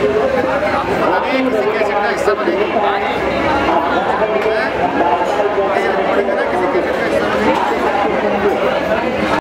अभी किसी कैसे का हिस्सा बनेगी।